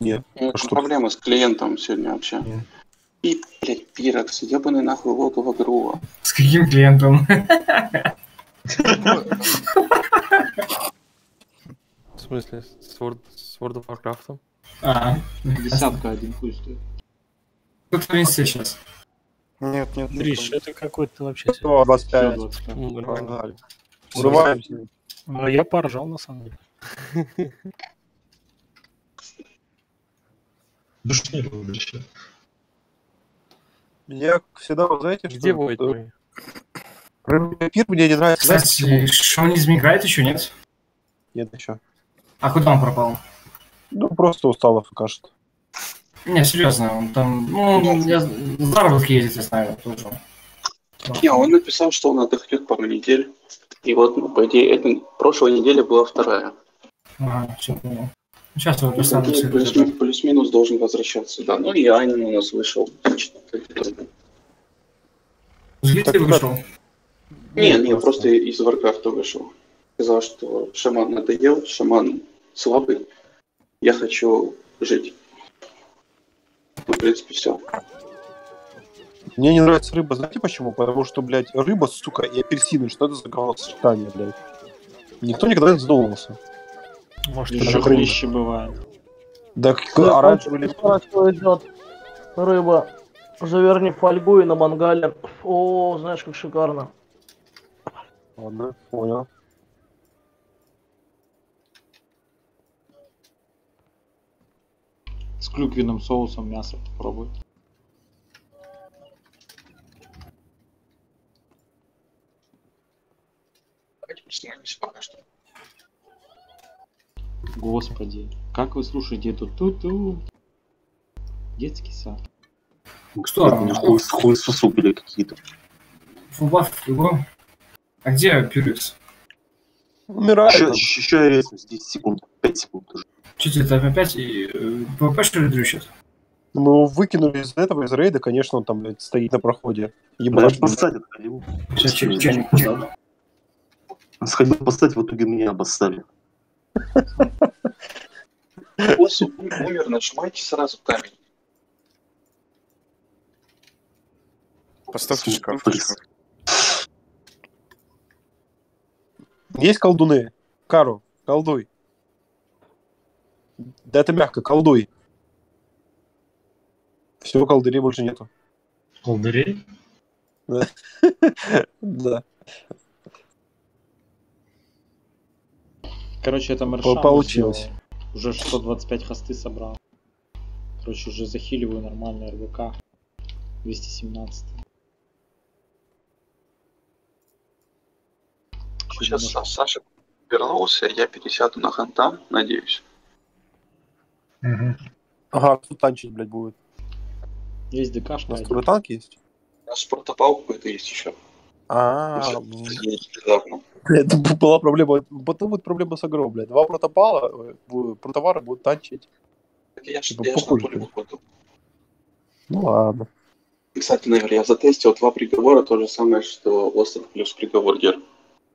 Нет. Ну, А что? проблемы с клиентом сегодня вообще. Нет. И, блядь, пирокс, ебаный нахуй лого в игру. С каким клиентом? В смысле, с World, с World of Warcraft? А, Десятка один хуй стоит. тут в инсте сейчас. Нет, нет. Гриш, это какой-то вообще... Все, Всё, 25. 25. Ну. Урываемся. А Я поржал, на самом деле. Душнило вообще. Я всегда, вы знаете, что... Где Войт э, пир мне не нравится. Знаете, Кстати, шовнизм играет еще, нет? Нет, еще. А куда он пропал? Ну, просто устал ФКшит. Не, серьезно, он там, ну, я заработки ездит, я знаю, тоже. Не, он написал, что он отдохнет пару недель. И вот, ну, по идее, это, прошлой неделе была вторая. Ага, все понял. Сейчас достану идее, все плюс- Плюс-минус должен возвращаться, да. Ну и Айнин у нас вышел. Так. вышел? Не, не, просто из Варкрафта вышел. Сказал, что шаман надоел, шаман слабый. Я хочу жить. Ну, в принципе, все. Мне не нравится рыба, знаете почему? Потому что, блядь, рыба, сука, и апельсины, что это за говносочетание, блядь? Никто никогда не задумывался. Может, Еще хлеще бывает. Да, к- оранжевый идет рыба. Заверни в фольгу и на мангале. О, знаешь, как шикарно. Ладно, понял. С клюквенным соусом мясо попробуй. Давайте пока что. Господи, как вы слушаете эту ту-ту? Детский сад. Кто? Хуй, хуй сусупили какие-то. Фулбаф, его? А где Пюрикс? Умирает. Еще, еще резность 10 секунд, 5 секунд уже. Тебе там опять и PvP что ли дрючит? Мы его выкинули из этого, из рейда, конечно, он там, блядь, стоит на проходе. Блядь, Ебать. посадят. Сейчас через чайник. Сходил поставить, в итоге меня обоссали. Босс умер, нажимайте сразу камень. Поставьте шкаф. Есть колдуны? Кару, колдуй. Да это мягко, колдуй. Все, колдырей больше нету. Колдырей? Да. Короче, это Мершан получилось. сделал. Уже 625 хосты собрал. Короче, уже захиливаю нормально РВК. 217. Чуть Сейчас немножко- Саша вернулся, я пересяду на хантам, надеюсь. Ага, тут танчить, блядь, будет. Есть У ДКшка. нас один. скоро танк есть? У нас протопал какой-то есть еще. А, Недавно. это была проблема. Потом будет проблема с агро, блядь. Два протопала, э, протовары будут танчить. Так Я ж Типа я ж на похуже, поле да. выходил. Ну ладно. Кстати, наверное, я затестил два приговора, то же самое, что остров плюс приговор гер.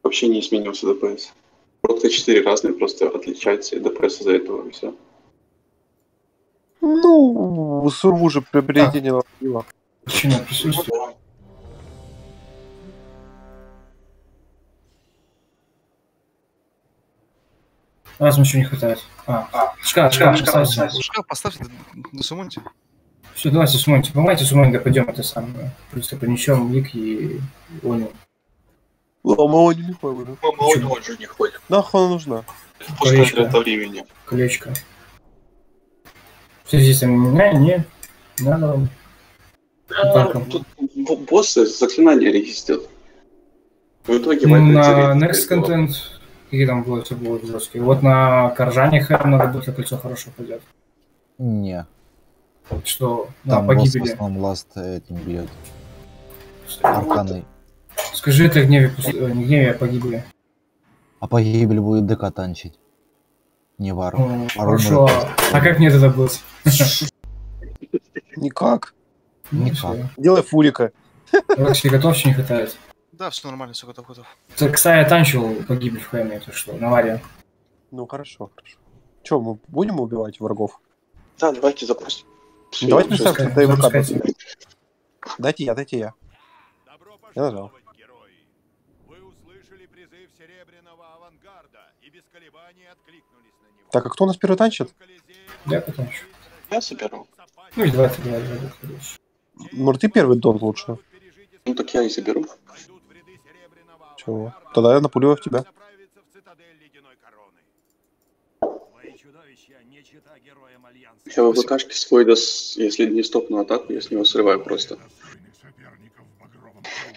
Вообще не изменился ДПС. Просто четыре разные, просто отличаются и ДПС из-за этого, и все. Ну, сурву же приобретение наступило. Причина присутствия. Раз ничего не хватает. А, шкаф, шкаф, шкаф, шкаф. Шкаф поставьте, на сумонте. Все, давайте сумоньте. Помогайте сумоньте, пойдем это самое. Просто принесем лик и Оню. А мы не ходим. Мы молодым он же не ходит. Нахуй она нужна? Пускай Колечко. для этого времени. Колечко. Что здесь там? Не, не. Надо вам. Так, А, Тут бо- боссы заклинания резистят. В итоге Вайт на Next Content какие там будут будут жесткие. Вот на Коржане Хэм надо будет кольцо хорошо пойдет. Не, Что там босс в погибели. основном ласт этим бьет. Арканой. Скажи это гневе, э, не гневе, а погибели. А погибель будет ДК танчить. Не вару. Ну, Хорошо. А как мне это будет? Никак. Никак. Делай фурика. Вообще готов, что не хватает. Да, все нормально, все готов, готов. Так, кстати, я танчил погибель в Хэме, это что, на. Ну, хорошо, хорошо. Че, мы будем убивать врагов? Да, давайте запустим. Ну, Давайте что ДВК запускайте. будет. Дайте я, дайте я. Я нажал. Так, а кто у нас первый танчит? Я потанчу. Я соберу. Ну и давайте, давай, давай, давай. Может, ты первый дон лучше? Ну так я и заберу. Чего? Тогда я напулю в тебя. Я в ВКшке свой, дос, если не стопну атаку, я с него срываю просто.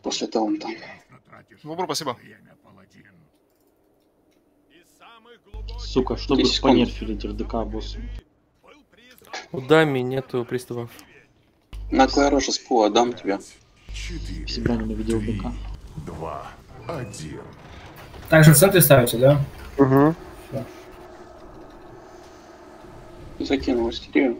После таунта. Бобру, спасибо. Сука, чтобы 10 секунд. понерфили РДК босс. У Дами нету приставов. На клавишу спу отдам тебе. Себя ненавидел БК. Также в центре ставите, да? Угу. Закинул астерию.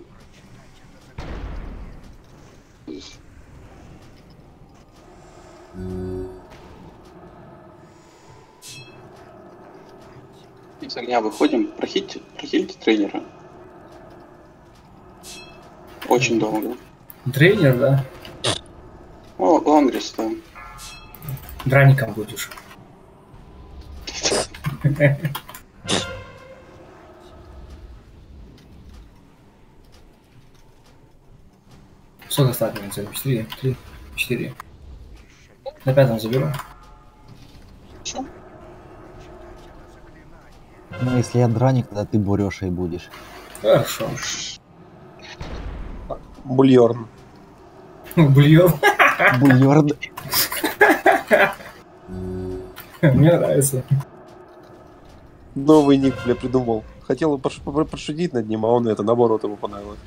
Из огня выходим. Прохильте, прохильте тренера. Очень долго. Тренер, да? О, Ландрис, да. Драником будешь. Сколько цель? Четыре, три, четыре. На пятом заберу. Ну, если я драник, тогда ты Бурешей будешь. Хорошо. Бульерн. Бульон. Бульерд. Мне нравится. Новый ник, бля, придумал. Хотел пош- по- пошутить над ним, а он это, наоборот, ему понравилось.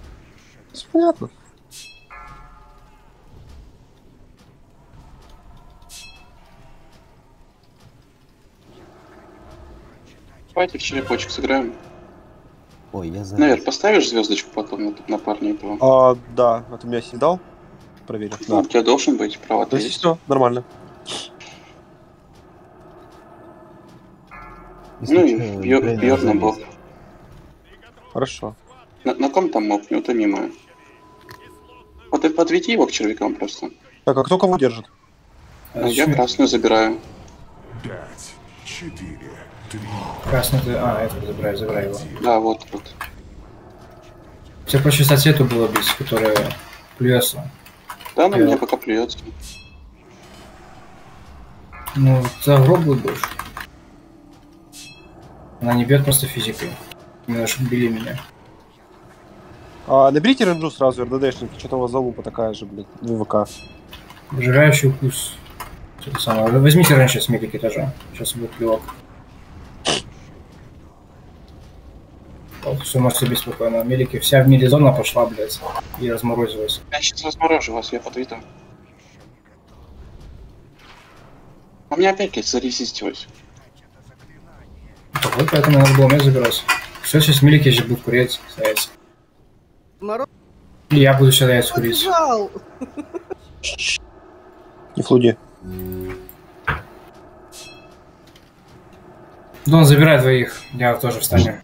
Всё Понятно. Давайте в черепочек сыграем. Ой, я за. Навер, поставишь звездочку потом на, на парня этого? А, да, а ты меня седал? Проверю. Ну, Да. у тебя должен быть, право То есть. есть все, нормально. Если Ну и Бьерн на бок. Хорошо. На, на ком там моб? Неутомимая. Вот подведи его к червякам просто. Так, а кто кого держит? Ну, я красную забираю. Красный ты... А, это забирай, забирай его. Да, вот, вот. Тебе проще соседу было бить, которая плюется. Да, на меня пока плюется. Ну, за гроб будет больше. Она не бьет просто физикой. Именно чтобы били меня. А, наберите ренджу сразу, РДДшники, что-то у вас залупа такая же, блядь, в ВК. Выжигающий укус. Самое. Возьмите раньше с медики тоже. Сейчас будет плевок. Все можете бить спокойно. Медики, вся в мире зона пошла, блядь, и разморозилась. Я сейчас разморожу вас, я подведу. А мне опять, блядь, зарезистилось. Вот поэтому надо было меня забирать. Все, сейчас милики же будут курить, стоять. Народ И я буду сюда яйца курить. побежал. Не флуди. Дон, забирай двоих. Я тоже встану.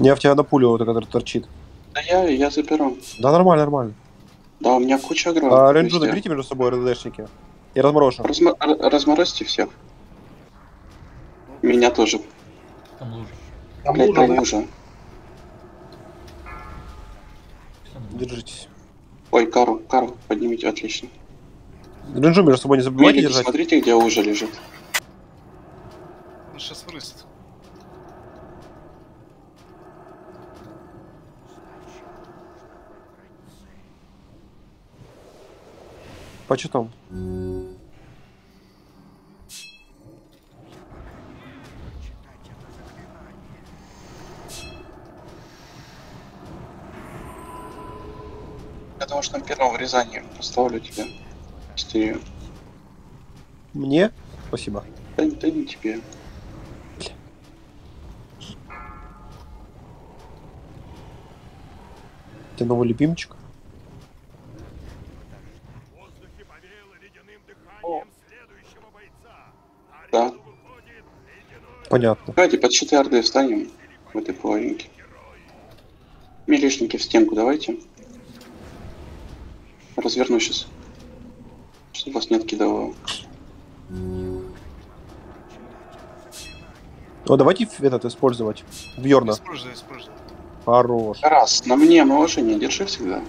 Я в тебя напулю, вот, который торчит. Да я, я заберу. Да, нормально, нормально. Да, у меня куча гроб. А, ренджу наберите между собой, РДДшники. И разморожу. Размо- разморозьте всех. Меня тоже. Блядь, там лужа. Держитесь. Ой, Кару, Кару, поднимите, отлично. Ренджу между собой не забывайте Медики, держать. смотрите, где лужа лежит. Он сейчас вырастет. Почетом. Потому что на первом врезании поставлю тебе. Истерию. Мне? Спасибо. Да, да не тебе. Ты новый любимчик? Да. Понятно. Давайте под щиты Орды встанем в этой половинке. Милишники в стенку давайте. Разверну сейчас. Чтобы вас не откидывало. Ну, давайте этот использовать. Бьорна. Используй, используй. Хорош. Раз, на мне наложение держи всегда.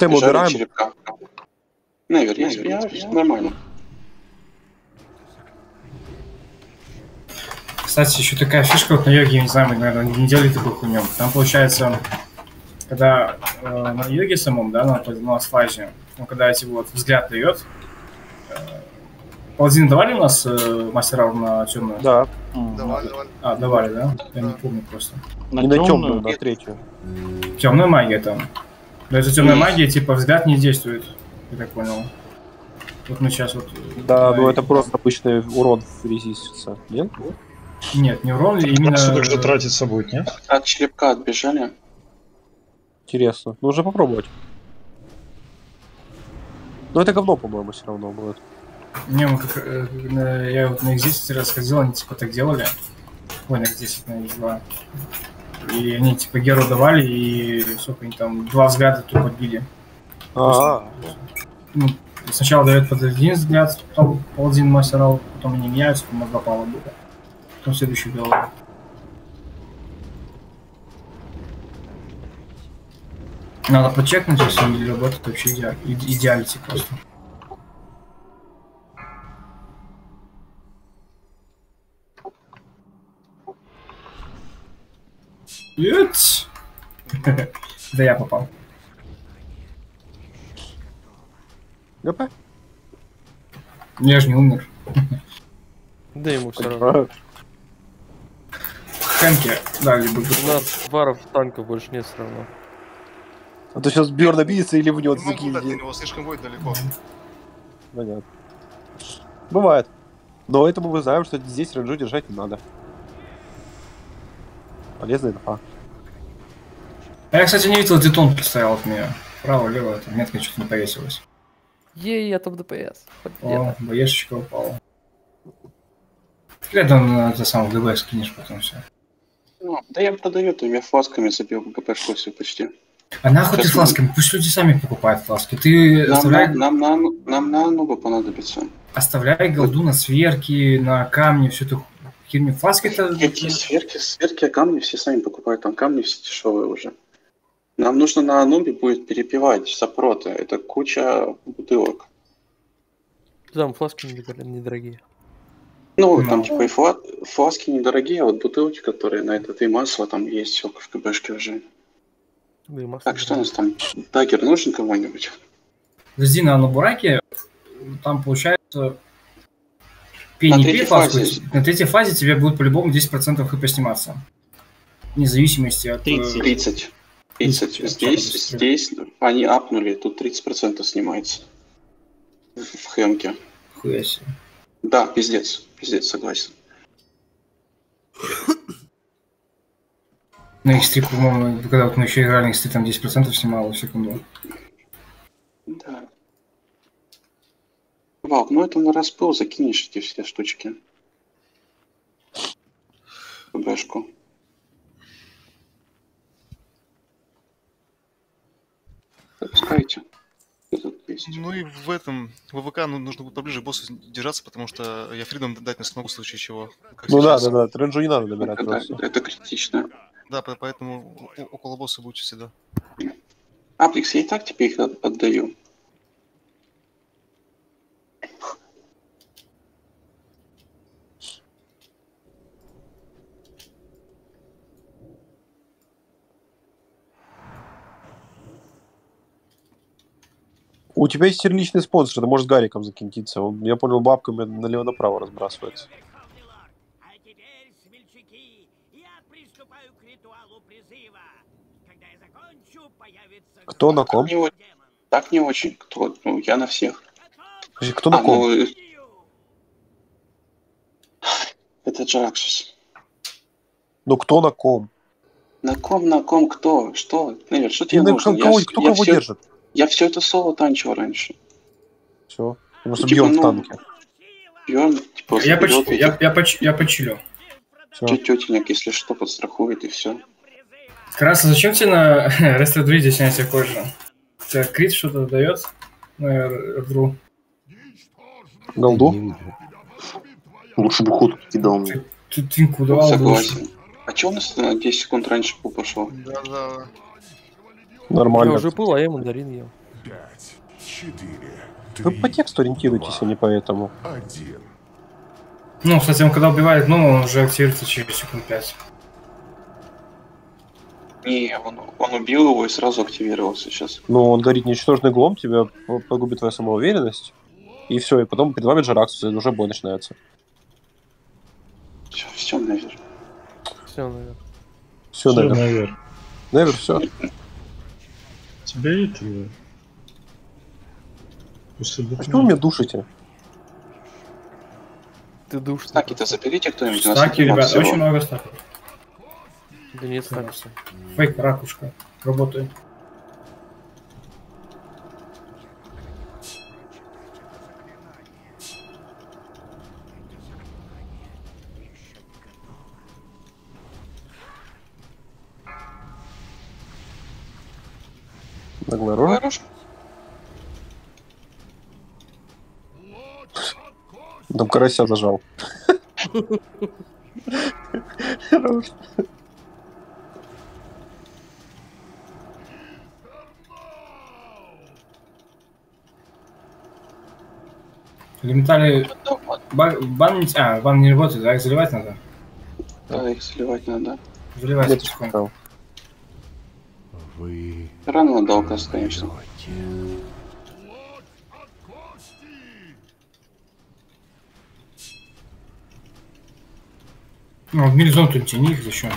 Тему убираем? черепка. Я, всё нормально. Кстати, еще такая фишка вот на йоге, я не знаю, мы, наверное, не делали такой хуйнем. Там получается, когда э, на йоге самом, да, на, на асфальте, ну, когда эти вот взгляд дает, э, паладины давали у нас э, мастера на темную? Да. Давай, давай. А, давали, да? Я не помню просто. Не на темную, на третью. Темная магия там. Но это темная магия, типа взгляд не действует, я так понял. Вот мы сейчас вот... Да, ну это просто обычный урон в резистится. Нет? Нет, не урон, именно... Суток же тратиться будет, нет? От черепка отбежали. Интересно. Нужно попробовать. Но это говно, по-моему, все равно будет. Не, мы как, э, на- я вот на X10 раз ходил, они типа так делали. Ой, на X10, на X2. И они типа Геру давали, и сколько они там, два взгляда тупо били. А, сначала дает под один взгляд, потом пол-один мастерал, потом они меняются, потом пала будет. Потом следующий делал. Надо почекнуть, если не работает вообще иде- идеалити просто. Ють! Да я попал. ГП? Я же не умер. Да ему все равно. Хэнки дали бы. У нас варов танков больше нет все равно. А то сейчас Бьорн обидится или внет Не могу дать него, слишком будет далеко. Понятно. Бывает. Но этому мы знаем, что здесь ренджу держать не надо. Полезная инфа. А я, кстати, не видел, где тон поставил от меня. Право, лево, это метка что-то не повесилась. Ей, я топ ДПС. О, боешечка упала. Когда на это самое ДБ скинешь потом все. Ну, да я продаю, то я фласками забил ГПшку все почти. А нахуй ты Сейчас фласками? Пусть люди сами покупают фласки. Ты Нам, оставляй, на, нам, на, нам на нубу понадобится. оставляй голду на сверки, на камни, всю эту херню. Фласки это... Какие сверки, сверки, а камни все сами покупают, там камни все дешевые уже. Нам нужно на Анубе будет перепивать сопроты. Это куча бутылок. Там фласки недор- недорогие. Ну, Ну. там типа и фла- фласки недорогие, а вот бутылки, которые на это и масло, там есть все в КБшке уже. Да и масло Так, что у нас там? Дагер нужен кому-нибудь? Подожди, на Набураке там получается... На Пей, не третьей пей фласку. фазе. На третьей фазе тебе будет по-любому 10% хп сниматься. Вне зависимости от... э, 30. 30. 30. 30. Здесь, здесь они апнули, тут 30% снимается. В хемке. Хуя себе. Да, пиздец. Пиздец, согласен. На X3, по-моему, когда вот мы еще играли, на X3 там 10% снимало в секунду. Да. Валк, ну это на распыл закинешь эти все штучки. КБшку. Запускайте. Ну и в этом, в ВВК ну, нужно будет поближе к боссу держаться, потому что я фридом дать не смогу в случае чего. Ну да, сейчас. да, да. Ренджу не надо добирать Это, просто. это критично. Да, по- поэтому около босса лучше всегда. Апликс, я и так тебе их от- отдаю. У тебя есть личный спонсор, ты можешь с Гариком закинтиться. Он, я понял, бабками налево-направо разбрасывается. А теперь, смельчаки, я приступаю к ритуалу призыва. Когда я закончу, появится... Кто на ком? Не о- Так не очень. Кто? Ну, я на всех. Подожди, Кто на А, ком? ну, э, это Джаксус. Ну кто на ком? На ком, на ком, кто? Что? Невер, что тебе на нужно? кого- Я, кто я кого всё- держит? Я все это соло танчил раньше. Все. Потому что Типа, бьем в ну, танке. Бьем, типа, Я, поч... вперед, я, я, поч... я почилю. Тетенек, если что, подстрахует и все. Краса, зачем тебе на Рестро Друиде снятие кожи? Тебе крит что-то дает? Ну, я рву. Голду? Лучше бы ход кидал мне. Ты твинку давал Согласен. А че у нас на 10 секунд раньше пул пошел? Да-да. Нормально. Я уже был, а я мандарин ел. Вы по тексту ориентируетесь, а не по этому. Ну, кстати, он когда убивает гнома, он уже активируется через секунд 5. Не, он, он убил его и сразу активировался сейчас. Ну, он говорит, ничтожный глом, тебя по- погубит твоя самоуверенность. И все, и потом перед вами Джараксус, и уже бой начинается. Все, все, наверное. Все, наверное. Все, наверное. Наверное, все. Тебя это... После А что вы меня душите? Ты душ. Стаки-то заберите кто-нибудь. Стаки, ребят, всего. очень много стаков. Да нет, так. Фейк, ракушка. Работает. Наглорожа? Хорош. Там карася зажал. Хорош. Элементали... Ба- Банить... А, бан не работает, да? Их заливать надо? Да, их заливать надо. Заливать потихоньку. Рано надо алкас, конечно. Ну, в милизон тут тяни их зачем?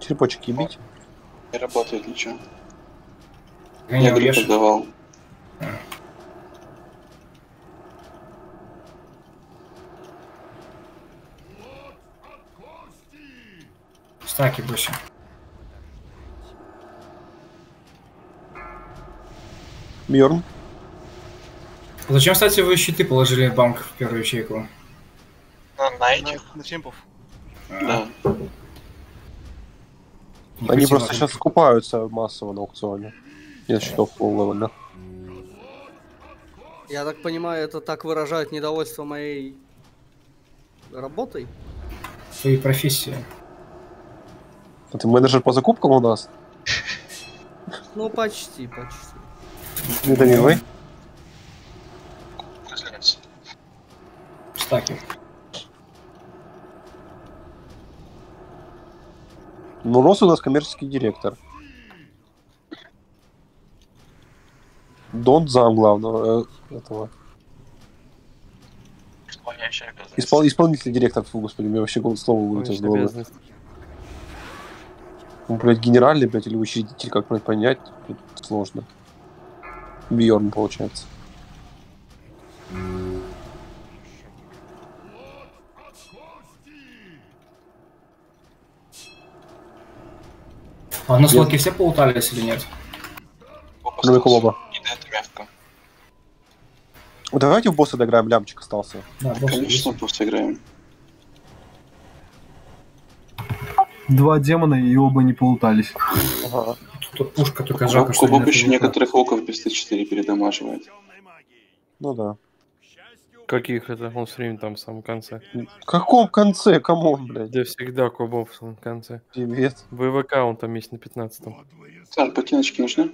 Черепочек ебить. Не работает ничего. Я Я уешь. давал. Стаки больше. Бьорн. Зачем, кстати, вы щиты положили в банк в первую ячейку? На этих? На темпов. Да. Не Они просто сейчас скупаются массово на аукционе. Нет счетов поллевела. Я так понимаю, это так выражает недовольство моей работой? Своей профессии. А ты менеджер по закупкам у нас? Ну, почти, почти. Не домивай. Стаки. Ну, Рос у нас коммерческий директор. Дон зам главного э, этого. Испол- исполнительный директор, фу, господи, мне вообще гол- слово вылетело из головы. Ну, блядь, генеральный, блядь, или учредитель, как блядь, понять, тут сложно. Бьорн, получается. А у нас все поутались или нет? Кроме Колоба. И да, это мягко. Давайте в босса доиграем, лямчик остался. Да, босс Конечно, просто играем. Два демона и оба не полутались. Ага. Тут пушка только жалко, Куб, что Кубок нет еще некоторых локов без T4 передамаживает. Ну да. Каких это? Он все время там в самом конце. В каком конце? Come on, блядь. Где всегда кубов в самом конце. Привет. ВВК он там есть на 15-м. Сань, ботиночки нужны?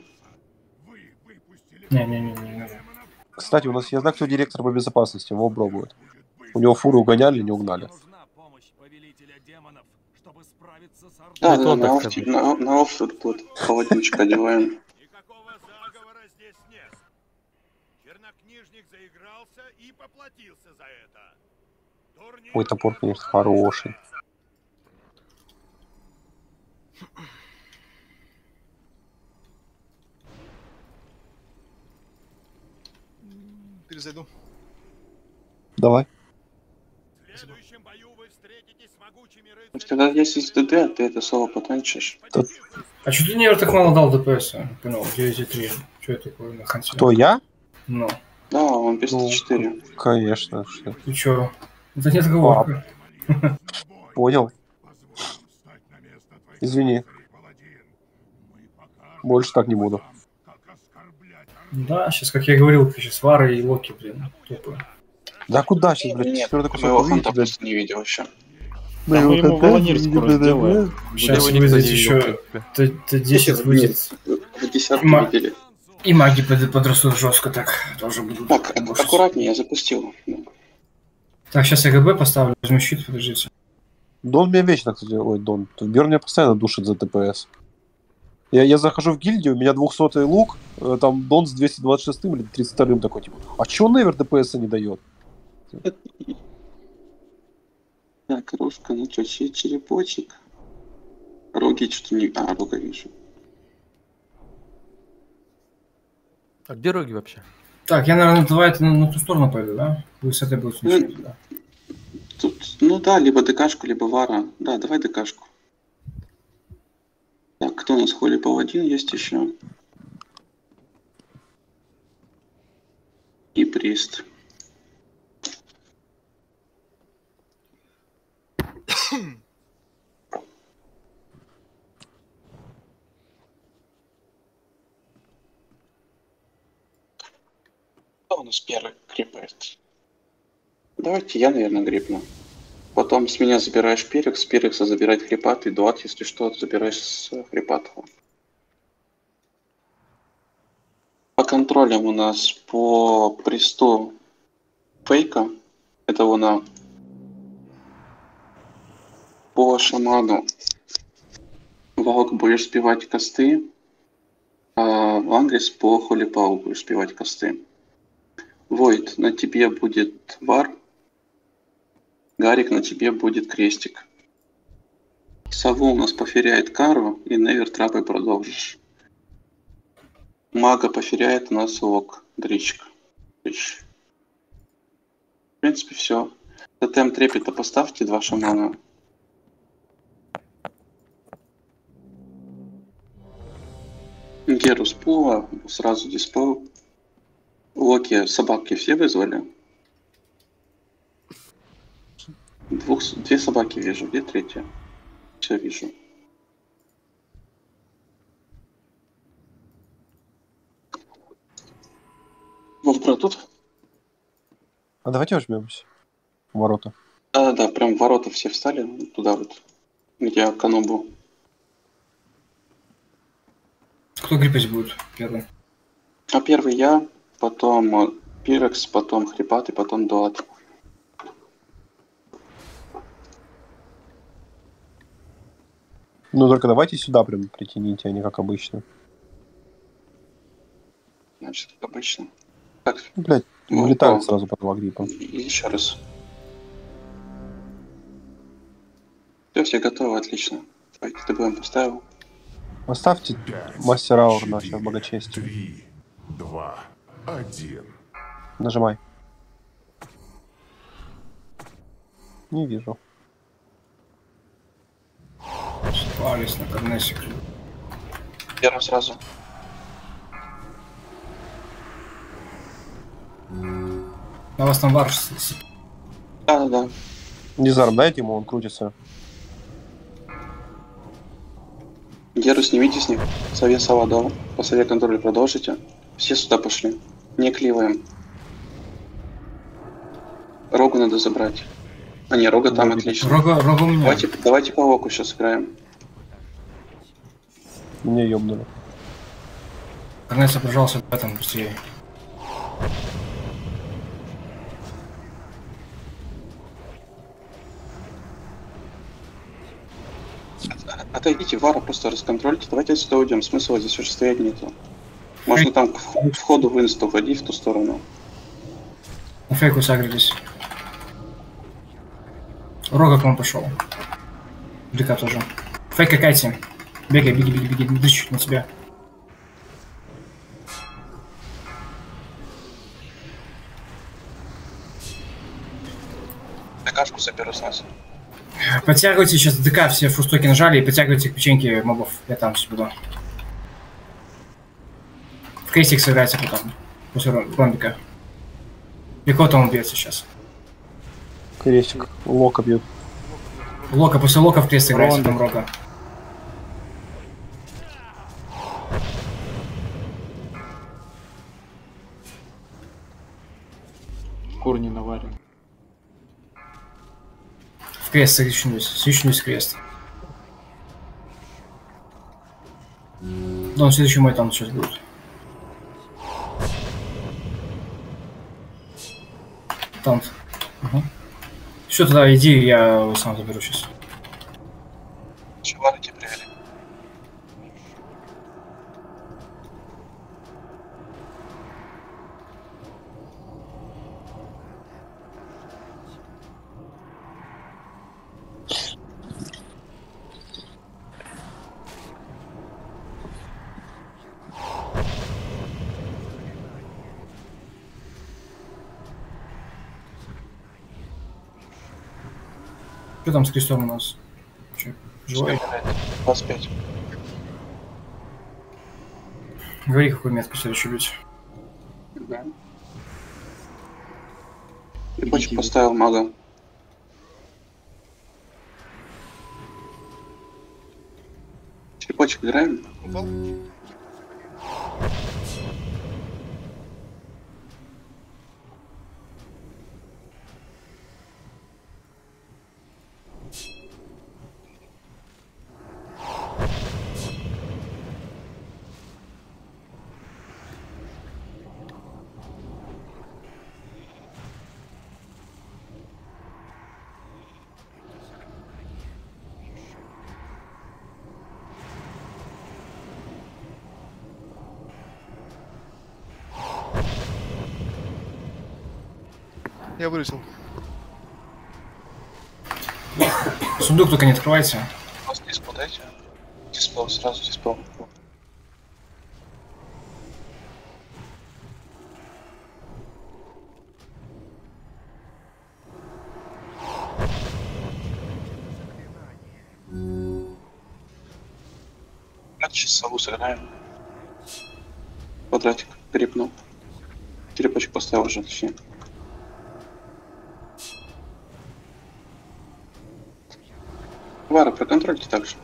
Не-не-не. Кстати, у нас я знаю, кто директор по безопасности, его пробуют. У него фуру угоняли, не угнали. Да, да, он на сказал. на, на офф тут вот холодильничка одеваем. Чернокнижник заигрался и поплатился за это. Ой, топор, конечно, хороший. Перезайду. Давай. Есть, Когда есть СДД, ты это слово потанчишь. А что ты мне так мало дал ДПС? Не Понял, 9,3. Что это такое на ханте? Кто, я? Ну, Да, он без Ну, 4. Конечно. что- ты чё? Это не отговорка. Понял. Извини. Больше так не буду. Да, сейчас, как я говорил, сейчас Вара и Локи, блин, тупо. Да куда сейчас, блядь, Нет, четвертый кусок моего увидите, блядь. просто не видел еще. Да мы ему волонир скоро сделаем. Сейчас не еще видел, в принципе. Т10 выйдет. И маги под- подрастут жестко так. Тоже будут. Так, аккуратнее, я запустил. Так, сейчас я ГБ поставлю, возьму щит, подождите. Дон меня вечно, кстати, ой, Дон, Берн меня постоянно душит за ТПС. Я, я захожу в гильдию, у меня 200 лук, э, там Дон с 226 или 32 такой, типа, а чё Невер ДПС не дает? Так, рожка, ну что, че- черепочек. Роги что-то не... А, рога вижу. А где роги вообще? Так, я, наверное, давай это на, на ту сторону пойду, да? Вы с этой будете смешать, да? Тут, ну да, либо ДКшку, либо Вара. Да, давай ДКшку. Так, кто у нас Холи Паладин есть еще? И Прист. Кто у нас первый крепает? Давайте я, наверное, грипну. Потом с меня забираешь перек, с перекса забирать хрипат и дуат, если что, забираешь с хрипатова. По контролям у нас по присту фейка, это луна. По шаману Валк будешь спевать косты, а Вангрис по Холипау будешь спевать косты. Войд, на тебе будет вар, Гарик, на тебе будет крестик. Саву у нас поферяет кару, и Невер трапой продолжишь. Мага поферяет у нас лок, дричка. Дрич. В принципе, все. Тотем трепета поставьте, два шамана. Герус Пула, сразу диспел. Локи, собаки все вызвали? Двух, две собаки вижу, где третья? Все вижу. Вов, брат, тут? А давайте возьмемся. Ворота. Да, да, прям в ворота все встали, ну, туда вот, где Акано был. Кто гриппать будет первый? А первый я, потом э, Пирекс, потом Хрипат и потом Дуат. Ну только давайте сюда прям притяните, а не как обычно. Значит, как обычно. Так, Ну, блядь, Ну, вылетают да. сразу по два гриппа. и еще раз. Все, все готовы, отлично. Давайте ТБМ поставил. Оставьте мастер аур на сейчас богачестие. Три, два, один. Нажимай. Не вижу. Спались на Корнесик. Первым сразу. На вас там варш Да, да, да. Дизарм дайте ему, он крутится. Геру снимите с них. Совет Савадол. По совет контроля продолжите. Все сюда пошли. Не кливаем. Рогу надо забрать. А не, рога там отлично. Рога, рога у меня. Давайте, давайте по локу сейчас играем. Меня ёбнули. Корнесик прижался в этом быстрее. Отойдите, Вара, просто расконтрольте. Давайте отсюда уйдем. Смысла здесь уже стоять нету. Можно там к вх- входу в инсту входить в ту сторону. На фейку сагрились. Рога к вам пошел. Блика тоже. Фейка Кайти. Бегай, беги, беги, беги, дыщ на тебя. ТКшку заберу с нас. Подтягивайте сейчас ДК, все фустоки нажали и подтягивайте к печеньке мобов. Я там сейчас буду. Крестик сыграйте потом. После ром- ромбика. И кто там убьет сейчас? Крестик. Лока бьет. Лока, после лока в крест Ромбик. там рога. Корни наварим. В крест свечнусь, свечнусь в крест. Ну, следующий мой там сейчас будет. Танк. Угу. Все, тогда иди, я сам заберу сейчас. Шивары тебе там с крестом у нас? Че, живой? 25. Говори, какую метку следующую бить. Да. Ебачек поставил мага. Черепочек играем? Упал? Я вылетел. Сундук только не открывайте. Просто диспел дайте. Диспел, сразу. Давайте сейчас сову сыграем. Квадратик перепнул. Черепочек поставил уже, точнее. Вара, проконтрольте также.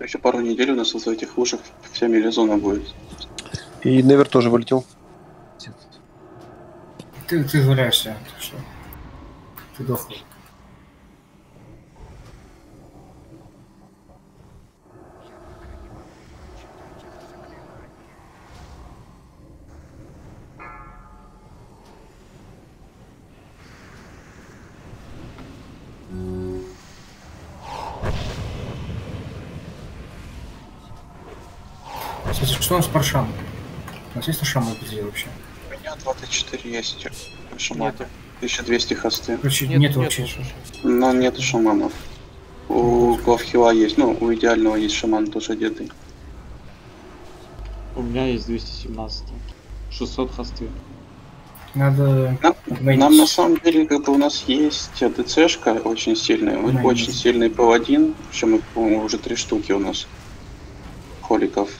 Еще пару недель у нас из этих лужек вся мелизона будет. И Невер тоже вылетел. Ты, ты валяешься, так что. Ты дохлый. Что у нас с паршам? У нас есть на вообще? У меня 24 есть шамана. 1200 хосты. Короче, нет, нет вообще. Но нет шаманов. У главхила есть, ну, у идеального есть шаман тоже одетый. У меня есть 217. 600 хосты. Надо... Нам, нам на самом деле, как бы у нас есть ДЦшка очень сильная, Найдите. очень сильный паладин, причем, по-моему, уже три штуки у нас. Холиков.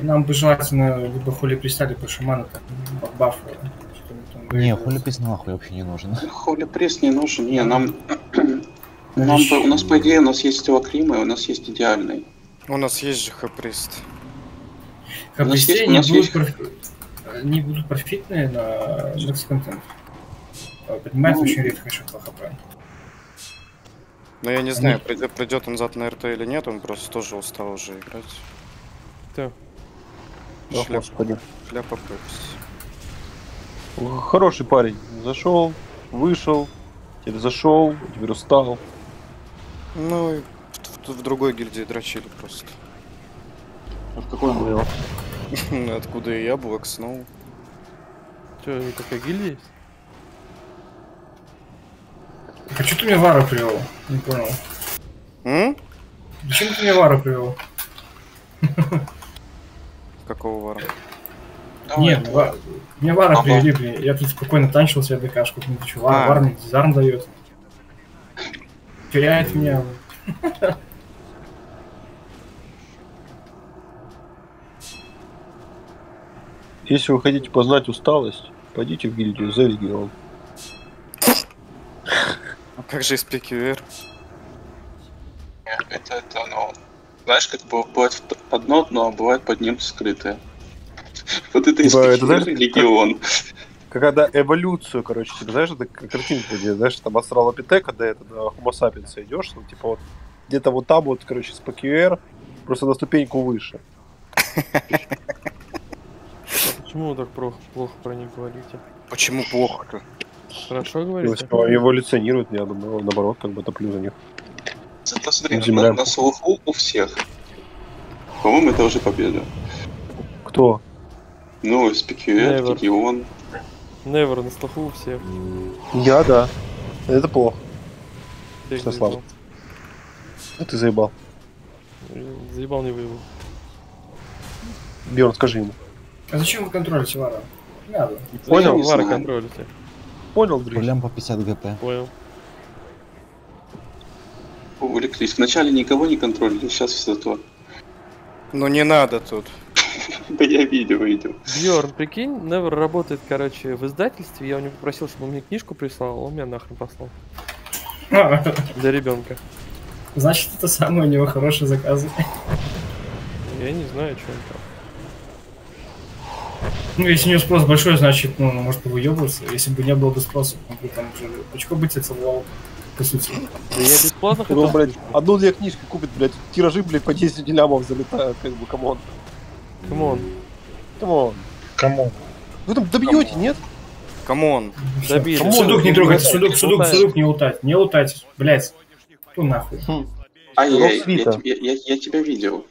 Нам бы желательно либо холи пристали по шаману, так, баф. Не, холипис нахуй вообще не нужен. Холи пресс не нужен, не, нам... нам по- у нас, по идее, у нас есть Теокрима, и у нас есть идеальный. У нас есть же есть- у не будут, есть- проф- не будут профитные на Next контент. Поднимается Ну, очень редко еще по хп. Но я не знаю, придет, придет он зад на РТ или нет, он просто тоже устал уже играть. Да. О, господи. Шляпа пепси. Хороший парень. Зашел, вышел, теперь зашел, теперь устал. Ну, и в, в- в другой гильдии дрочили просто. А в какой он был? Откуда и я, Black Snow. Че, такая гильдия есть? А что ты мне Вару привел? Не понял. М? Зачем ты мне Вару привел? Какого вара? Нет, ва- мне вара привели, блин. Я тут спокойно танчил себе ДКшку. Ну, ты чё, вар, А. вар мне дизарм дает. Теряет меня. Если вы хотите познать усталость, пойдите в гильдию за регион. А как же из PQR? Это, это, ну, знаешь, как бы бывает одно дно, а бывает под ним скрытое. Вот это Типа, это, знаешь, легион. Когда эволюцию, короче, типа, знаешь, это картинка, где, знаешь, там астралопитека, до это, до Homo sapiens идешь, ну, типа, вот, где-то вот там вот, короче, с PQR, просто на ступеньку выше. Почему вы так про- плохо про них говорите? Почему плохо-то? Хорошо Ну, говорите? типа, эволюционируют, я думаю, наоборот, как бы топлю за них. Зато смотри, на, на слуху у всех. По-моему, это уже победа. Кто? Ну, из PQR, Never. регион. Невер на слуху у всех. Я, да. Это плохо. Всех Что, Слава? А ты заебал. Заебал не выебал. Бьерн, скажи ему. А зачем вы контролите вара? Не надо. Понял? Вара контролите? Понял, Дрыщ? Рулям по 50 ГП. Понял. Увлеклись. Вначале никого не контролили, сейчас все то. Ну не надо тут. Да я видел, видел. Бьорн, прикинь, Невер работает, короче, в издательстве. Я у него попросил, чтобы он мне книжку прислал, он меня нахрен послал. Для ребенка. Значит, это самые у него хорошие заказы. Я не знаю, что он там. Ну, если у него спрос большой, значит, ну, может выебываться. Если бы не было бы спроса, он бы там уже очко бы тебе целовал, по сути. Да я бесплатно Ну, хотел. блядь, одну-две книжки купит, блядь, тиражи, блядь, по 10 лямов залетают, как бы, come on. Come on. Come on. Кому? Вы там добьете, нет? Come on. Добили. Come on, Сундук не ну, трогайте, сундук, сундук, сундук не лутать, не лутать, блять. Фу нахуй. А я, я, я, я- я тебя видел.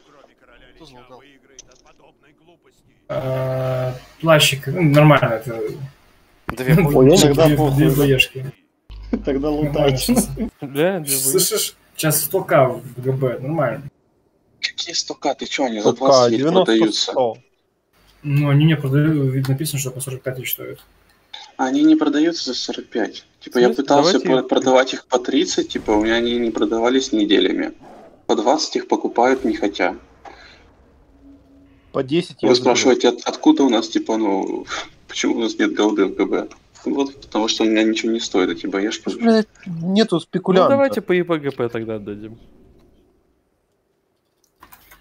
А, Плащик, ну, нормально, это Две Ой, две, две. Тогда щас. Да. Слышишь, сейчас 100к в ГБ, нормально. Какие 100к? Ты что, они за Только 20 ведь 90 продаются? 100. Ну, они мне продают, написано, что по 45 тысяч стоят. Они не продаются за 45. Типа я пытался продавать их по 30, типа у меня они не продавались неделями. По 20 их покупают не хотя. По 10 я Вы спрашиваете, от- откуда у нас, типа, ну, почему у нас нет голды в ГБ? Вот потому что у меня ничего не стоит эти боешки. Блядь, нету Ну спекулянта. давайте по ИПГП тогда отдадим.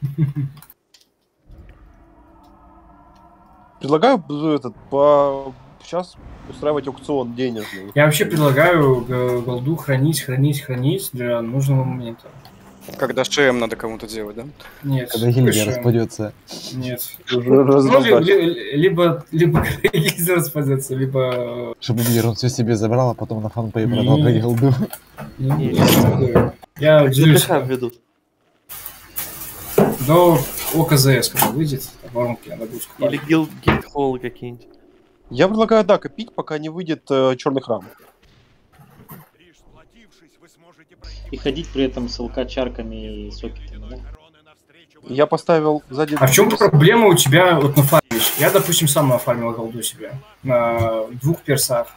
Предлагаю э, этот, по... сейчас устраивать аукцион денежный. Я вообще предлагаю г- голду хранить, хранить, хранить для нужного момента. Когда ШМ надо кому-то делать, да? Нет. Когда гильдия распадется. Нет. Уже Ну, ли- либо, либо гильдия распадется, либо... Чтобы Бирон все себе забрал, а потом на фанпей Не. продал про гилду. Я не буду. Я делюсь ведут. до ОКЗС, когда выйдет, воронки надо будет скупать. Или гилд, гильд-холлы какие-нибудь. Я предлагаю, да, копить, пока не выйдет э, черный храм. И ходить при этом с ЛК-чарками и сокетами, да? Я поставил сзади... А в чем проблема у тебя вот нафармишь? Я, допустим, сам нафармил голду себе. На двух персах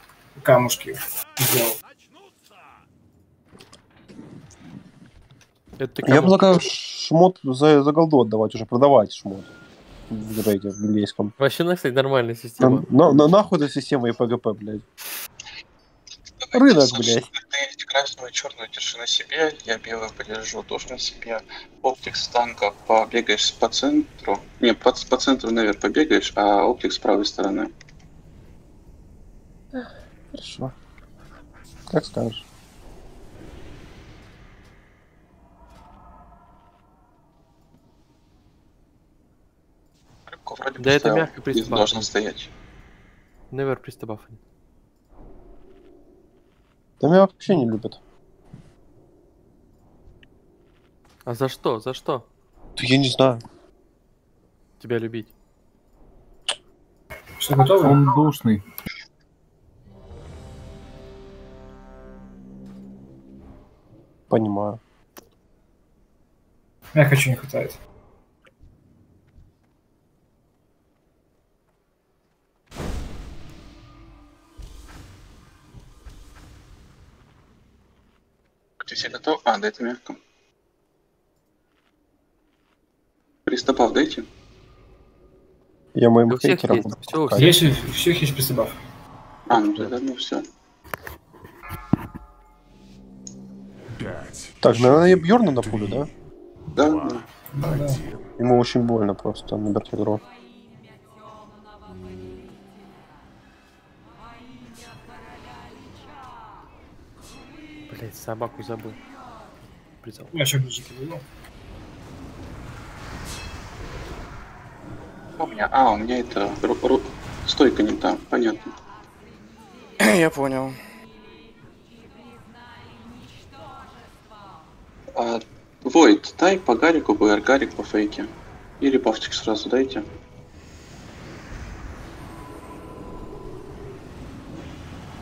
камушки сделал. Это Я предлагаю шмот за, за голду отдавать уже, продавать шмот. В рейде, в гильдейском. Вообще, на, кстати, нормальная система. На, на- нахуй эта система и ПГП, блядь. Рынок, блядь. Ты красную и черную держи на себе, я белую подержу тоже на себе. Оптикс танка побегаешь по центру. Не, по, по центру наверх побегаешь, а оптик с правой стороны. Хорошо. Как скажешь. Рыбку вроде Да это мягко не приступал. должна стоять. Невер пристабаф. Да меня вообще не любят. А за что? За что? Да я не знаю. Тебя любить? Что, готовы? Он душный. Понимаю. Я хочу, не хватает. Все готовы? А, да это мягко. Приступав дайте. Я моим хейтерам есть, буду у пускать. Есть, у всех есть приступав. А, ну тогда ну все. Так, наверное, я Бьорна на пулю, да? Да, да. Да, да. Ему очень больно просто на Бертигро. Собаку забыл. Прицел. Я еще гудзики вывел. У меня, а, у меня это ру- ру- стойка не та, понятно. Я понял. А, Войд, дай по Гарику, БР Гарик по фейке. Или пафтик сразу дайте.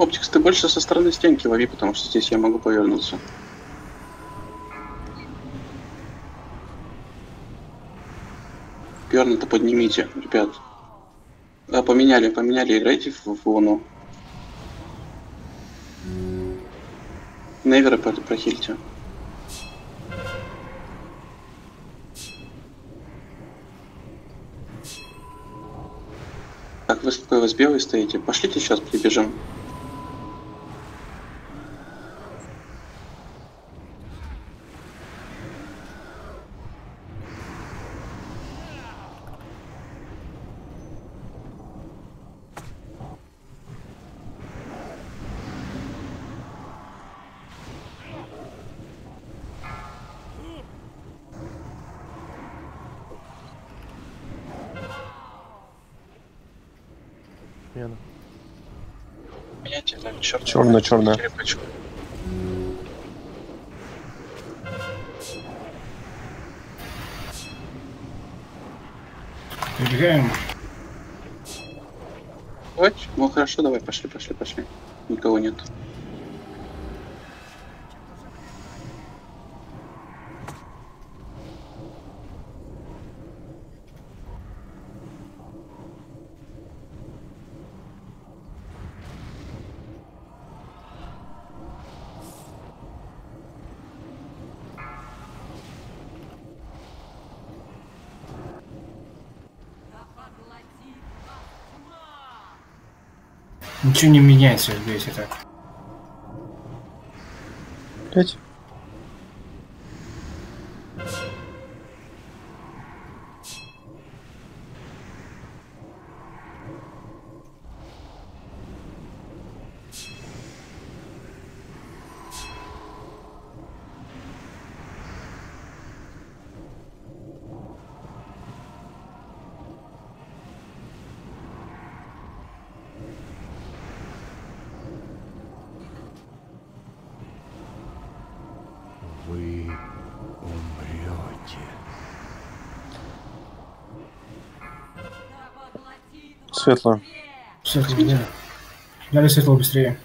Оптикс, ты больше со стороны стенки лови, потому что здесь я могу повернуться. Бёрна-то поднимите, ребят. Да, поменяли, поменяли, играйте в, в луну. Невера про- прохильте. Так, вы с белой стоите? Пошлите сейчас прибежим. Черная, черная. Черепочку. Прибегаем. Давай, ну хорошо, давай, пошли, пошли, пошли. Никого нет. Ничего не меняется, видите так. Блять. Вы умрете. Светло. Светло, да. Дали светло быстрее.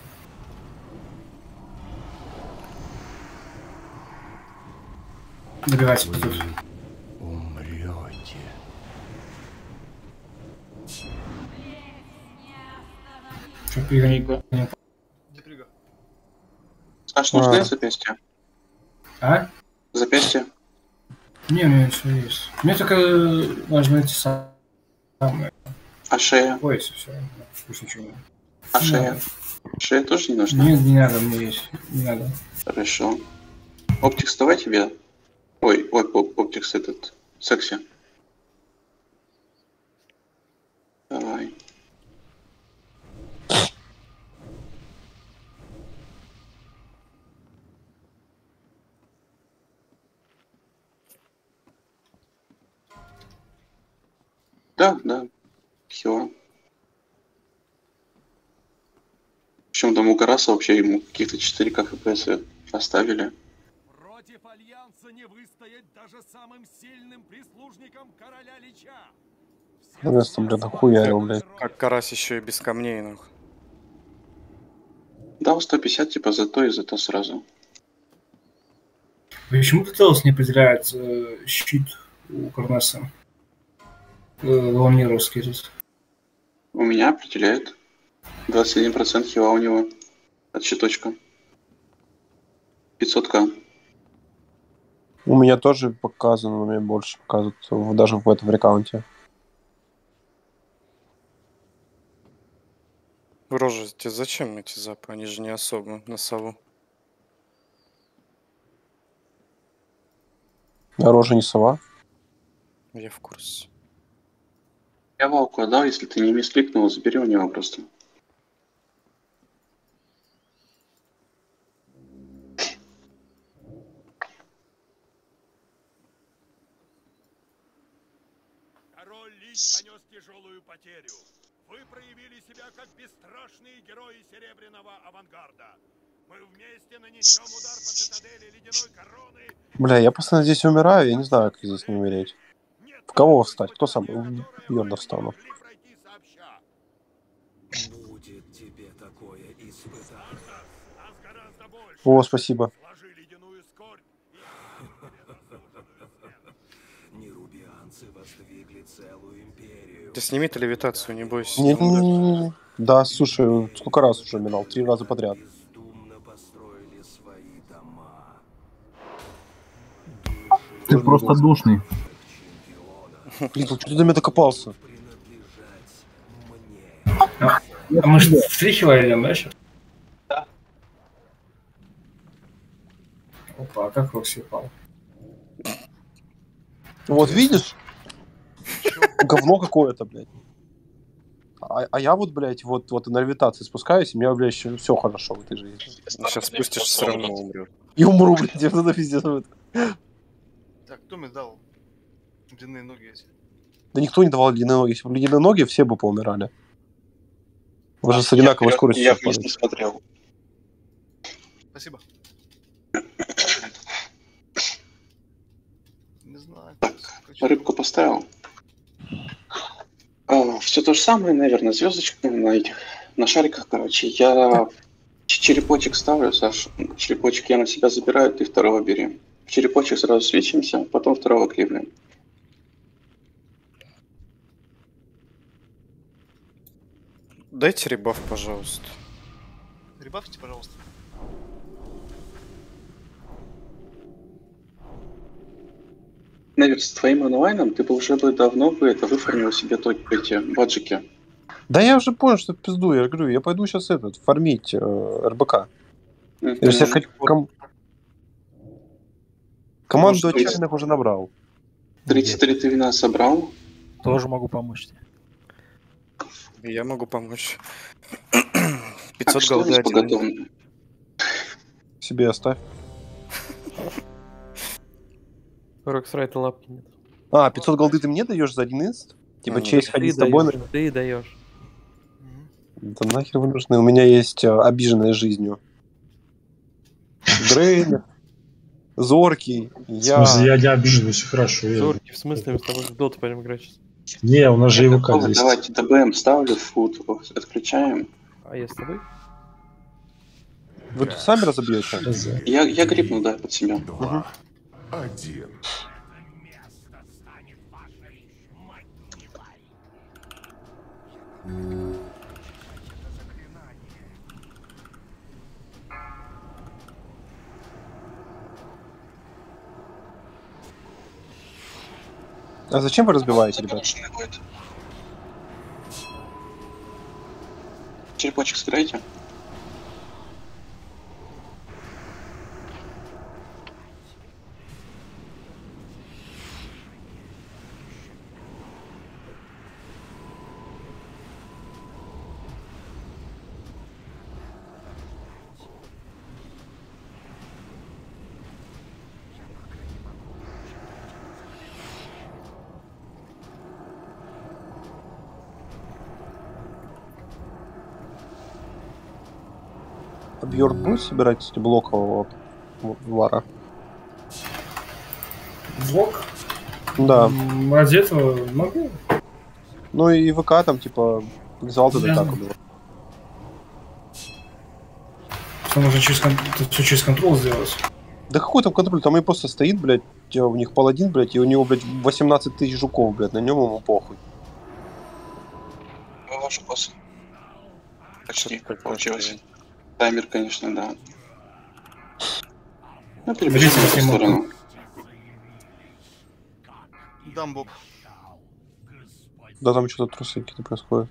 Добивайся тут. Умрете. Что пригони? Саш, нужны А. запястья? А? Запястья? Не, у меня все есть. Мне только важно эти самые. А шея? Пояс, все. Ничего нет. А Не шея? надо. Шея тоже не нужна? Нет, не надо, мне есть. Не надо. Хорошо. Оптикс, давай тебе. Ой, ой, оп- оптикс этот. Секси. Давай. Да, да. Хила. Причем там у Караса вообще ему каких-то 4К хпс оставили. Против Альянса не выстоять даже самым сильным прислужникам короля Лича. Нас там, блядь, нахуярил, блядь. Как карась еще и без камней, нахуй. Дал 150, типа, за то и за то сразу. Почему Петелос не определяет э, щит у Корнеса? Э, Ломнировский этот. У меня определяет. 21% хила у него от щиточка. 500к. У меня тоже показано, но мне больше показывают даже в этом рекаунте. Рожа, тебе зачем эти запы? Они же не особо на сову. А рожа не сова. Я в курсе. Я Валку отдал, если ты не мискликнул, забери у него просто. Король Лич понес тяжелую потерю. Вы проявили себя как бесстрашные герои Серебряного авангарда. Мы вместе нанесем удар по цитадели Ледяной Короны. Бля, я постоянно здесь умираю, я не знаю, как здесь не умереть. В кого встать? Кто сам? Йорда встану. Будет тебе такое испытание. О, спасибо. Нерубианцы воздвигли целую империю. Ты сними ты левитацию, не бойся. Не, не, не, не. Да, слушай, сколько раз уже минал? Три раза подряд. Ты просто душный. Блин, ну что ты до меня докопался? А мы же в три хила идем, да, сейчас? Да. Опа, а как Рокси упал? Вот видишь? Говно какое-то, блядь. А, а я вот, блядь, вот, вот на левитации спускаюсь, и меня, блядь, еще все хорошо в этой жизни. Сейчас спустишь, все равно умрет. И умру, блядь, надо пиздец. Так, кто мне дал длинные ноги эти? Да никто не давал длинные ноги. Если бы длинные ноги, все бы поумирали. Вы же с Я одинаковой вперед- скоростью Я вниз не смотрел. Спасибо. Не знаю. Рыбку поставил. все то же самое, наверное, звездочка на этих, на шариках, короче. Я черепочек ставлю, Саш. Черепочек я на себя забираю, ты второго бери. В черепочек сразу свечимся, потом второго кливнем. Дайте ребаф, пожалуйста. Ребафьте, пожалуйста. Навер, с твоим онлайном ты бы уже давно бы это выформил себе то, эти баджики. Да я уже понял, что пизду. Я говорю, я пойду сейчас этот, фармить э, РБК. Если я хоть ком- Команду отчаянных уже набрал. 33 ты вина собрал. Тоже могу помочь тебе. Я могу помочь. Так, 500 что у нас голды один. готовности? Себе оставь. Роксрайта лапки нет. А, 500 голды ты мне даешь за один инст? Типа Ну, честь ты ходить с тобой? даёшь, Ты даешь. Да нахер вы нужны? У меня есть э, обиженная жизнью. Дрейнер, Зоркий, В я... смысле, я не обижен, все хорошо. я- Зорки, в смысле, мы с тобой в доту пойдем играть сейчас. Не, у нас же ИВК есть. Давайте ДБМ ставлю, фут, отключаем. А я с тобой? Вы тут сами разобьете? Я, я грипну, да, под себя. Один. А зачем вы разбиваете, ребят? Черепочек сыграйте. Бьорд будет собирать блокового вара? Блок? Да. М, Ради этого могу. Ну и ВК там, типа, экзалты да так было. Что можно через, кон- всё через контрол сделать. Да какой там контроль? Там и просто стоит, блядь, э, у них паладин, блядь, и у него, блядь, 18 тысяч жуков, блядь, на нем ему похуй. Ваш босс. Почти получилось. Таймер, конечно, да. Ну, перебежим в эту сторону. Дам Боб. Да, там что-то трусы какие-то происходят.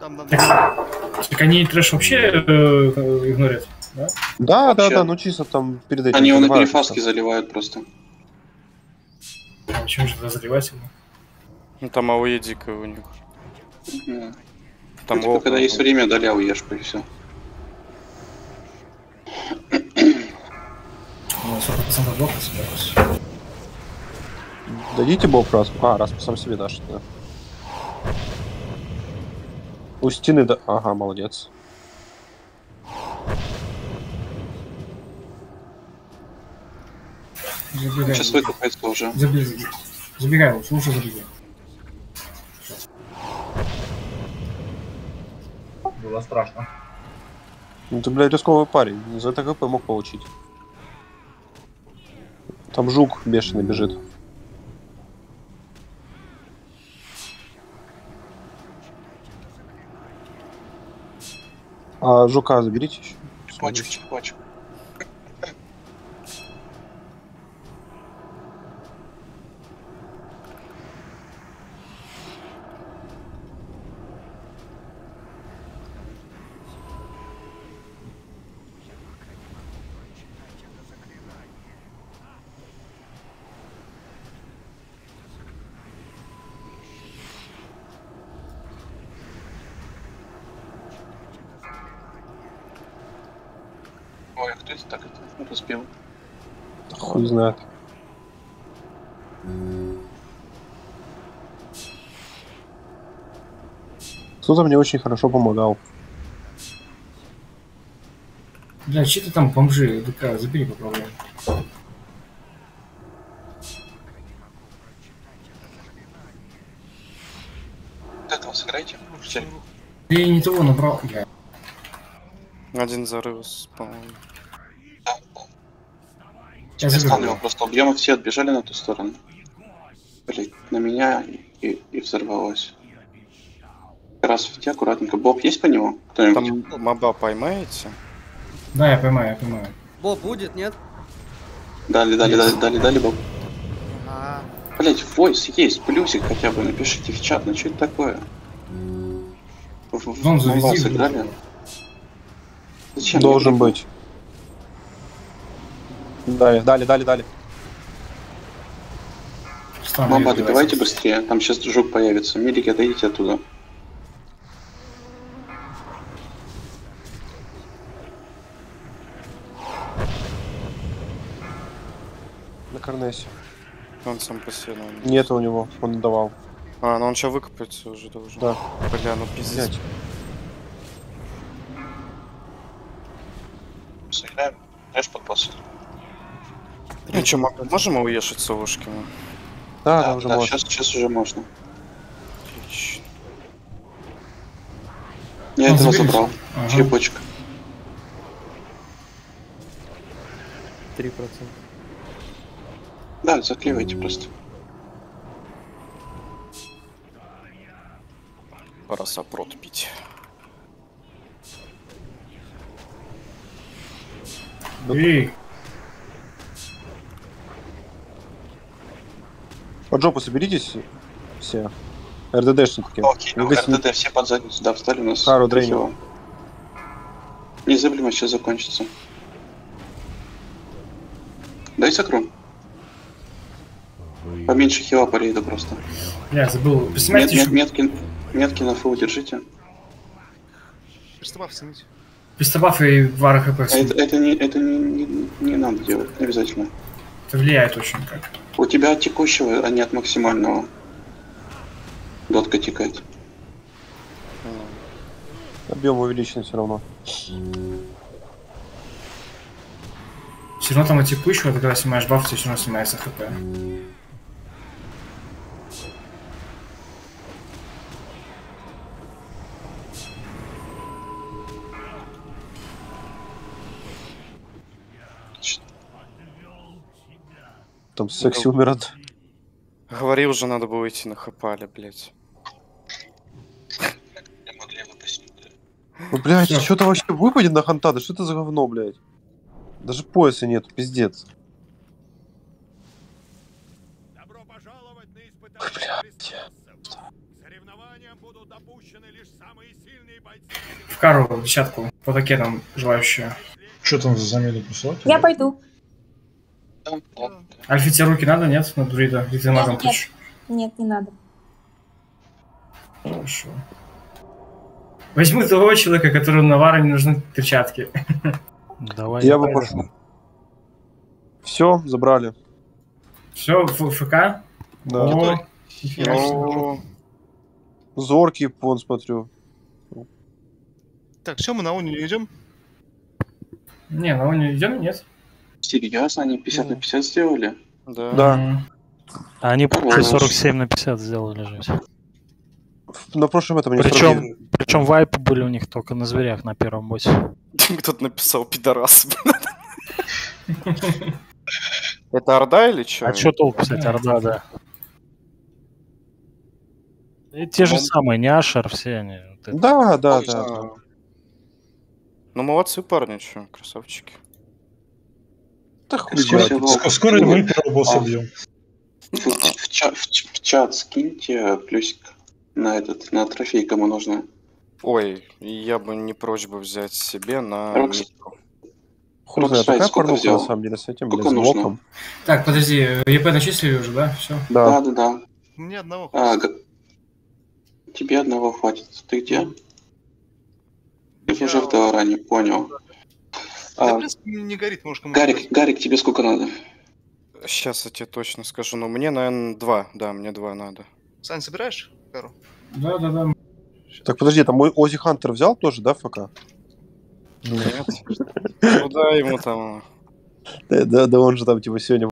Дам, дам, Так они трэш вообще э, э, игнорят, да? Да, да, Вообще. да, ну чисто там перед этим. Они его на просто. заливают просто. А Почему же заливать его? Ну там АОЕ дикая у них. Там волк, когда есть время, дали АУЕшку и все. 40% блока собралось. Дадите боб раз. А, раз сам себе дашь, да. У стены, да. Ага, молодец. Забегай. Сейчас выкупается уже. Забегай. Забегай, лучше забегай. Было страшно. Ну ты, блядь, рисковый парень. За это ГП мог получить. Там жук бешеный бежит. А жука заберите еще. Чекпочек, чекпочек. Ой, а кто это так это разбил? Хуй знает. Кто-то мне очень хорошо помогал. Бля, че ты там бомжи, ДК, забери попробуем. Вот этого сыграйте. Ты не того набрал, бля. Один зарыв, по-моему. Я его просто убьем, и все отбежали на ту сторону. Блять, на меня и, и взорвалось. Как раз в те аккуратненько. Боб есть по нему? Там моба поймаете? Да, я поймаю, я поймаю. Боб будет, нет? Дали, дали, дали, дали, дали, Боб. А, Блять, войс есть, плюсик хотя бы напишите в чат, ну что это такое? В, Ну, Он завези? Зачем? Должен быть. Дали, дали, дали, дали. Мама, добивайте быстрее, там сейчас жук появится. Милики, отойдите оттуда. Карнесе. Он сам по себе, наверное. Нет у него, он давал. А, ну он сейчас выкопается уже должен. Да. Бля, ну пиздец. Сыграем. Знаешь, под босс. Ну что, можем уешать совушки? мы? Да, Да, да, уже да, можно. сейчас, сейчас уже можно. Отлично. Я Он этого забрал. Ага. Черепочек. 3%. Да, заклеивайте просто. Пора сопрот пить. Эй, Под жопу соберитесь все. РДДшники. Окей, ну, РДД все под задницу, да, встали у нас. Хару дрейнил. красиво. Не забыли, сейчас закончится. Дай сокру. Поменьше хила по рейду просто. я забыл. Мет, мет- метки, метки на фул держите. Приступав, снимите. пристабаф и вара хп. А это, это, не, это не, не, не надо делать, обязательно. Это влияет очень как. У тебя от текущего, а не от максимального. Дотка текает. Объем увеличен все равно. Все равно там от текущего, ты когда снимаешь баф, тебе все равно снимается хп. Там секси умирает. Говорил же, надо было идти на хапале, блядь. Ну, блядь, Всё. что-то вообще выпадет на ханта, да что это за говно, блядь? Даже пояса нет, пиздец. Добро пожаловать на испытание соревнованиям будут допущены лишь самые сильные бойцы. В кару, в десятку, по ракетам желающие. Что там за замену присылать? Я пойду. Альфе тебе руки надо, нет? На друида? Или ты магом Нет? Нет, не надо. Хорошо. Возьму того человека, которому на вара не нужны перчатки. Давай. Я бы пошел. Все, забрали. Все, ФК? Да. О. Ну, Зоркий, вон, смотрю. Так, все, мы на Уни не идем? Не, на он идем, нет? Серьезно, они 50 на 50 сделали? да. Да. А они Хорош. 47 на 50 сделали жесть. На прошлом этом Причем, 49. причем вайпы были у них только на зверях на первом боссе. Кто-то написал пидорас. Это Орда или что? А что толку, кстати, Орда, да. И те же Ну, самые, не Ашер, все они. Да, да, да. да. Ну, молодцы парни, что, красавчики. Да хуй Скоро, Скоро мы первого босса А. бьем. В, в ча- в в чат скиньте плюсик на этот, на трофей, кому нужно. Ой, я бы не прочь бы взять себе на Рокс-. Хуй знает, Сайт такая сколько порнуха на самом деле с этим, блин, с блоком. Так, подожди, ЕП начислили уже, да? Все. Да. Да, да, да. Мне одного А, г- тебе одного хватит. Ты где? Ты уже в Таоране, понял. Да, в А, принципе, не горит, может кому Гарик, Гарик, тебе сколько надо? Сейчас я тебе точно скажу, но мне, наверное, два. Да, мне два надо. Сань, собираешь кару? Да, да, да. Так, подожди, там мой Ози Хантер взял тоже, да, ФК? Нет. Куда ему там? Да, да, да он же там, типа, сегодня